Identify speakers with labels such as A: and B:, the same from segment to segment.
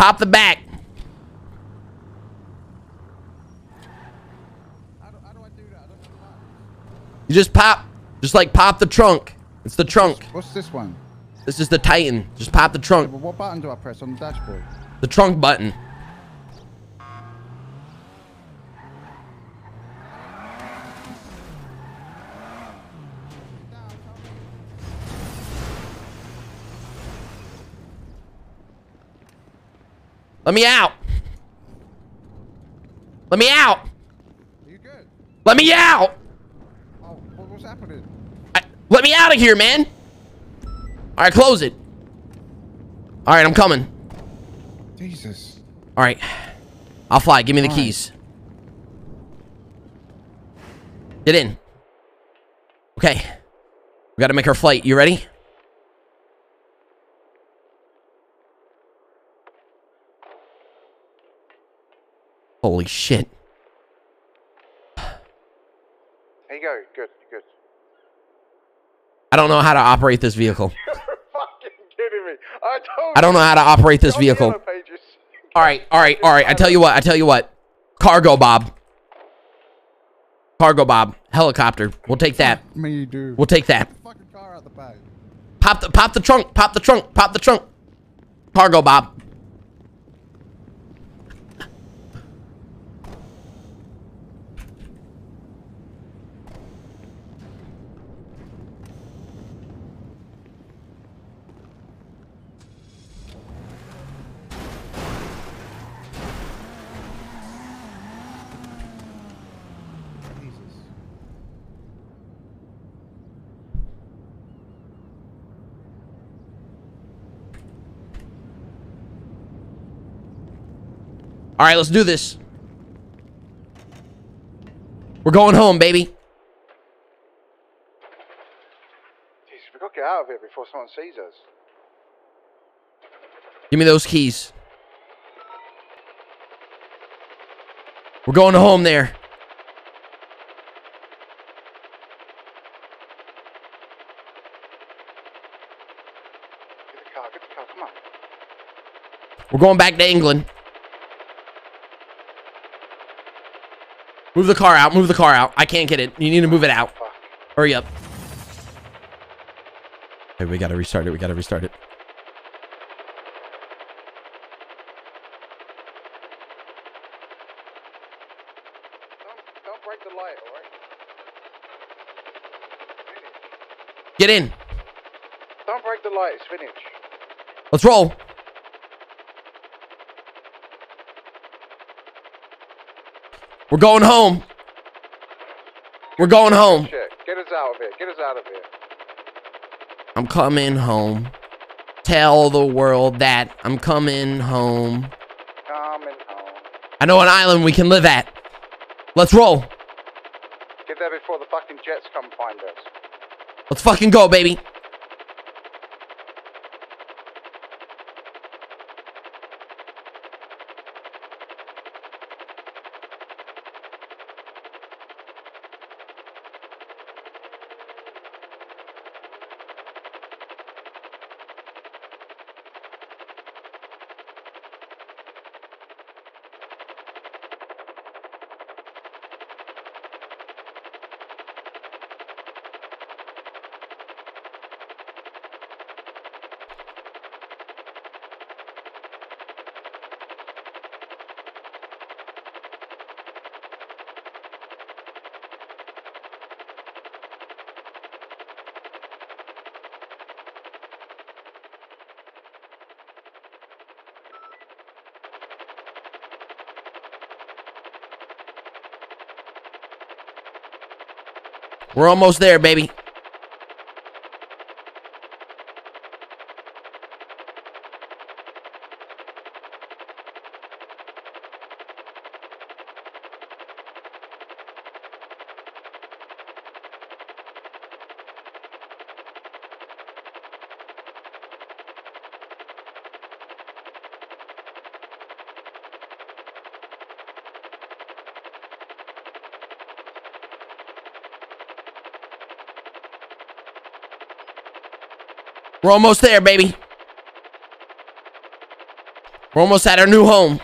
A: Pop the back.
B: How do, how do I do that? I don't know how.
A: You just pop, just like pop the trunk. It's the trunk.
B: What's this one?
A: This is the Titan. Just pop the trunk.
B: Well, what button do I press on the dashboard?
A: The trunk button. Let me out. Let me out.
B: Are you good?
A: Let me out.
B: Oh, what, what's happening?
A: I, let me out of here, man. All right, close it. All right, I'm coming.
B: Jesus.
A: All right. I'll fly. Give me the
B: All right.
A: keys. Get in. Okay. We got to make our flight. You ready? Holy shit.
B: There you go. Good, good.
A: I don't know how to operate this vehicle.
B: You're fucking kidding me. I told
A: I don't know how to operate this
B: you, on the
A: vehicle. All right, all right, all right. I tell you what. I tell you what. Cargobob. Cargo Bob. Helicopter. We'll take that.
B: Me, dude.
A: We'll take that.
B: fucking car out the back.
A: Pop the pop the trunk. Pop the trunk. Pop the trunk.
B: Cargobob.
A: All right, let's do this. We're going home, baby.
B: Jesus, we gotta get out of here before someone sees us.
A: Give me those keys. We're going home there.
B: Get the car, get the car, come on.
A: We're going back to England. Move the car out. Move the car out. I can't get it. You need to move it out. Hurry up. Hey, we gotta restart it. We gotta restart it.
B: Don't, don't break the light, alright?
A: Get in.
B: Don't break the light, it's finished.
A: Let's roll. We're going home. We're going home.
B: Get us out of here, get us out of here.
A: I'm coming home. Tell the world that I'm coming home.
B: Coming home.
A: I know an island we can live at. Let's roll.
B: Get there before the fucking jets come find us.
A: Let's fucking go, baby. We're almost there, baby. We're almost there, baby. We're almost at our new home.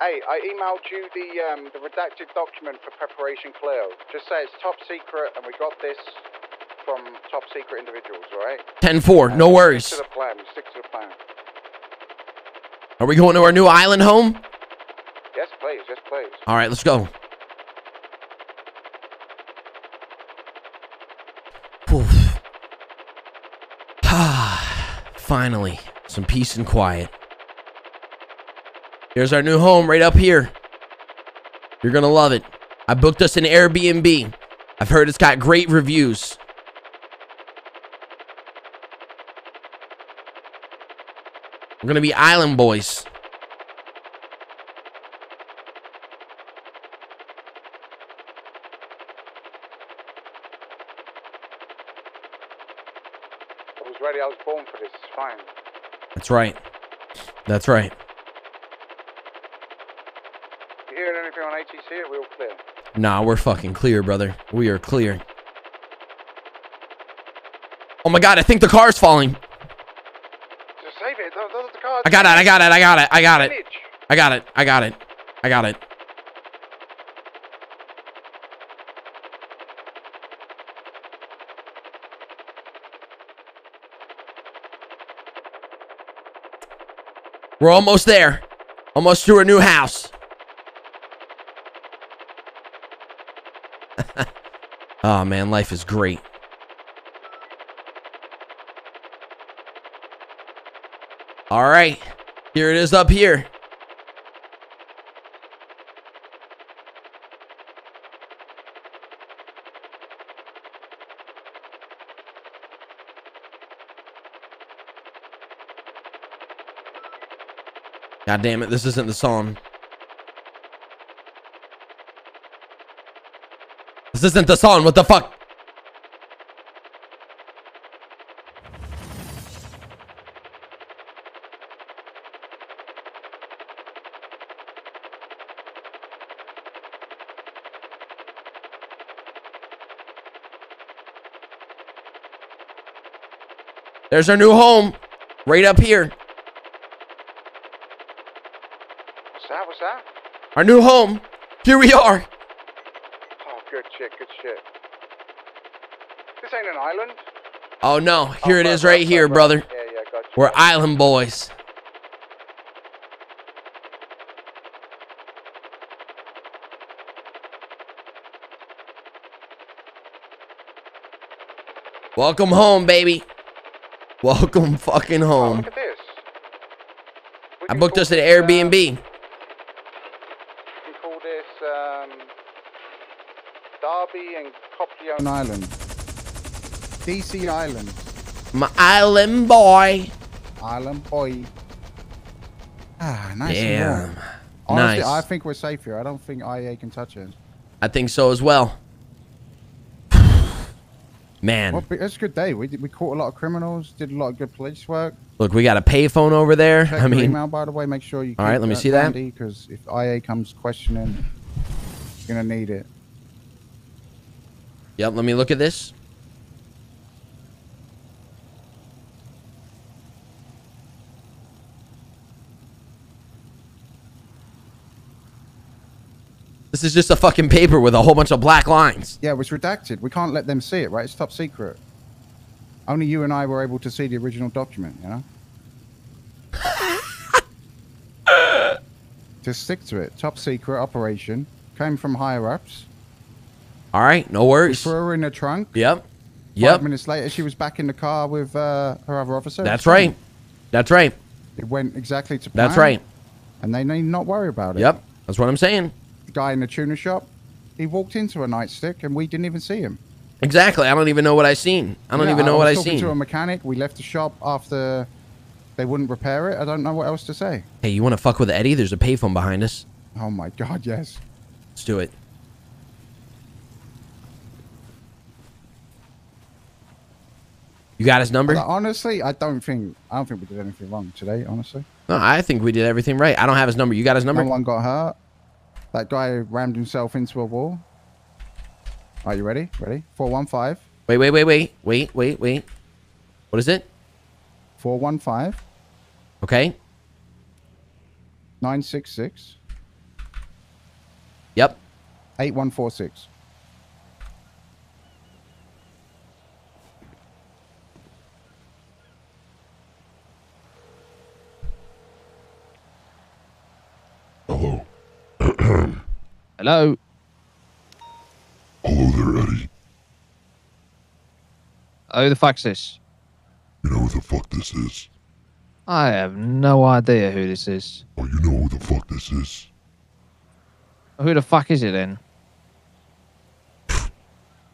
C: Hey, I emailed you the um, the redacted document for preparation clear. Just say it's top secret, and we got this from top secret individuals, right?
A: 10-4. No
C: Stick
A: worries.
C: to the plan. Stick to the plan.
A: Are we going to our new island home?
C: Yes, please. Yes, please.
A: All right, let's go. Ah, Finally, some peace and quiet. Here's our new home right up here. You're gonna love it. I booked us an Airbnb. I've heard it's got great reviews. We're gonna be island boys.
C: Was ready. I was born for this. It's fine.
A: That's right. That's right.
C: You hearing anything on ATC? Are we all clear?
A: Nah, we're fucking clear, brother. We are clear. Oh my god, I think the car's falling.
C: Just save it. Those, those are the cards.
A: I got it, I got it, I got it, I got it. I got it, I got it, I got it. We're almost there. Almost to our new house. oh man, life is great. All right. Here it is up here. God damn it, this isn't the song. This isn't the song, what the fuck? There's our new home. Right up here.
C: What's that? What's that?
A: Our new home. Here we are.
C: Oh, good shit. Good shit. This ain't an island.
A: Oh no, here
C: Oh,
A: it is right
C: right,
A: here,
C: right,
A: brother.
C: right. Yeah, yeah, gotcha.
A: We're island boys. Welcome home, baby. Welcome fucking
C: Oh,
A: home.
C: look at this.
A: I booked us an
C: this, um,
A: Airbnb.
C: We can call this um, Derby and Copley
B: Island. DC Island.
A: My island boy.
B: Island boy. Ah, nice
A: Damn.
B: Honestly,
A: Nice.
B: I think we're safe here. I don't think IA can touch us.
A: I think so as well. Man,
B: Well, it's a good day. We did, we caught a lot of criminals. Did a lot of good police work.
A: look, we got a payphone over there.
B: Check
A: I mean,
B: email by the way. Make sure you.
A: All right, let me see that.
B: Because if IA comes questioning, you're gonna need it.
A: Yep, let me look at this. This is just a fucking paper with a whole bunch of black lines.
B: Yeah, it was redacted. We can't let them see it, right? It's top secret. Only you and I were able to see the original document. You know. Just stick to it. Top secret operation. Came from higher ups.
A: All right, no
B: We
A: worries.
B: threw her in the trunk.
A: Yep.
B: Five
A: Yep.
B: minutes later, she was back in the car with uh, her other officer.
A: That's right. That's right.
B: It went exactly to plan.
A: That's right.
B: And they need not worry about it.
A: Yep. That's what I'm saying.
B: The guy in the tuna shop, he walked into a nightstick and we didn't even see him.
A: Exactly. I don't even know what I seen. I don't
B: Yeah,
A: even know what I
B: was talking
A: seen.
B: to a mechanic. We left the shop after they wouldn't repair it. I don't know what else to say.
A: Hey, you want to fuck with Eddie? There's a payphone behind us.
B: Oh my god, yes.
A: Let's do it. You got his number?
B: Honestly, I don't think I don't think we did anything wrong today. Honestly,
A: No, I think we did everything right. I don't have his number. You got his number?
B: no one got hurt. That guy rammed himself into a wall. Are you ready? Ready? Four one five.
A: Wait, wait, wait, wait, wait, wait, wait. What is it?
B: 415
A: Okay.
B: 966
A: Yep.
B: 8146.
D: Hello.
E: Hello.
D: Hello there, Eddie.
E: Oh, who the fuck's this?
D: You know who the fuck this is?
E: I have no idea who this is.
D: Oh, you know who the fuck this is?
E: Who the fuck is it then?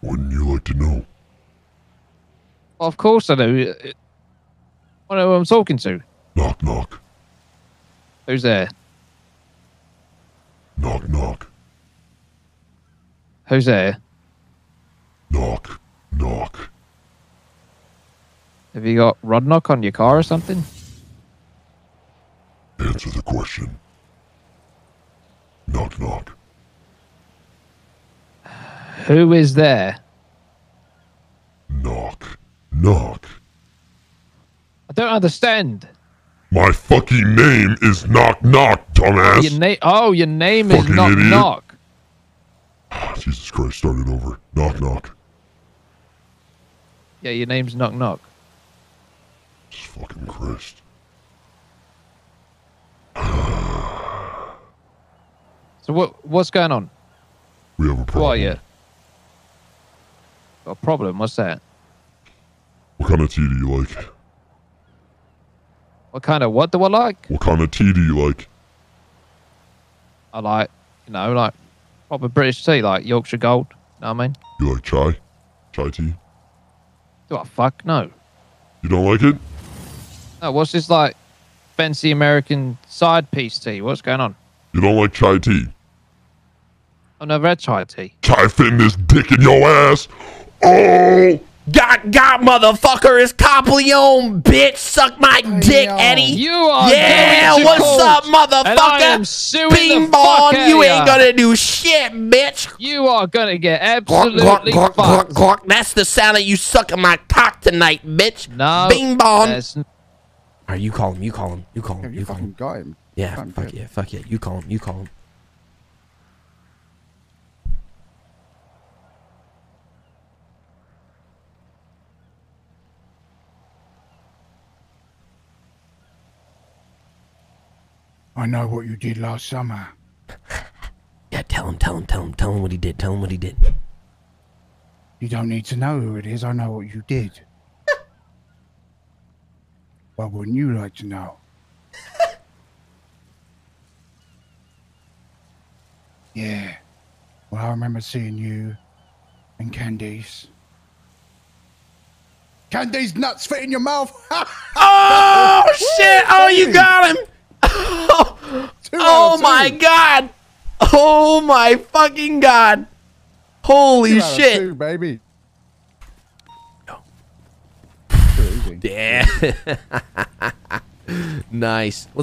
D: Wouldn't you like to know?
E: Well, of course I do. Uh, uh, I know who I'm talking to.
D: Knock, knock.
E: Who's there?
D: Knock, knock.
E: Who's there?
D: Knock, knock.
E: Have you got rod knock on your car or something?
D: Answer the question. Knock, knock.
E: Who is there?
D: Knock, knock.
E: I don't understand.
D: My fucking name is Knock, knock, dumbass.
E: Your name? Oh, your name is Knock
D: idiot.
E: Knock.
D: Jesus Christ, start it over. Knock, knock.
E: Yeah, your name's Knock Knock.
D: Jesus fucking Christ.
E: So what? What's going on?
D: We have a
E: Who
D: problem.
E: are you? Got a problem? What's that?
D: What kind of tea do you like?
E: What kind of what do I like?
D: What kind of tea do you like?
E: I like, you know, like proper British tea, like Yorkshire Gold. You know what I mean?
D: You like chai? Chai tea?
E: Do I fuck no?
D: You don't like it?
E: No, what's this like fancy American side piece tea? What's going on?
D: You don't like chai tea?
E: I've never had chai tea.
D: Chai fin this dick in your ass. Oh!
A: Got got motherfucker is Copleone, bitch. Suck my dick,
B: yo.
A: Eddie.
E: You are
A: yeah,
E: going to
A: what's
E: court,
A: up,
E: And I
A: motherfucker?
E: am suing the
A: bong,
E: fuck
A: you
E: of
A: ain't gonna do shit, bitch.
E: You are gonna get
A: Glok,
E: absolutely
A: glok, glok, glok,
E: fucked.
A: glok. That's the sound of you sucking my cock tonight, bitch.
E: No,
A: Bing bong.
E: that's n-
A: All right, you call him. You call him. You call
B: Yeah,
A: him.
B: you
A: You call
B: fucking
A: him.
B: got him.
A: Yeah, fuck yeah, fuck yeah. You call him. You call him.
B: I know what you did last summer.
A: Yeah, tell him. Tell him. Tell him. Tell him what he did. Tell him what he did.
B: You don't need to know who it is. I know what you did. Why wouldn't you like to know? yeah. Well, I remember seeing you and Candice. Candice nuts fit in your mouth.
A: Oh shit! Oh, you got him! Oh,
B: Two
A: oh my god! Oh my fucking god! Holy
B: Two out of
A: shit!
B: two, baby.
A: Yeah. nice. Let's